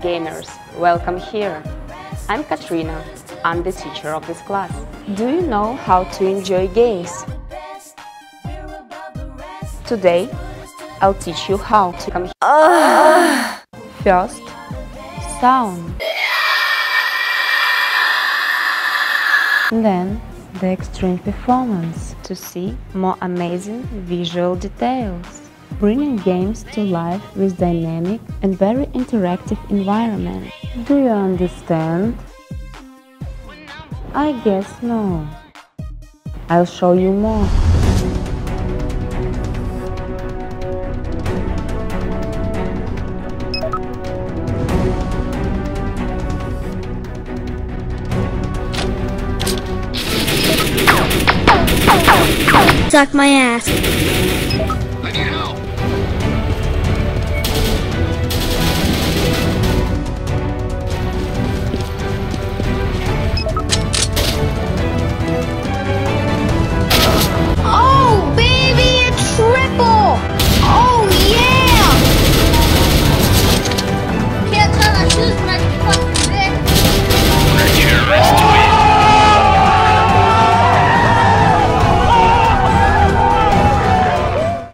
gamers, welcome here. I'm Katrina, I'm the teacher of this class. Do you know how to enjoy games? Today, I'll teach you how to come here. First, sound. Then, the extreme performance to see more amazing visual details. Bringing games to life with dynamic and very interactive environment. Do you understand? I guess no. I'll show you more. Suck my ass.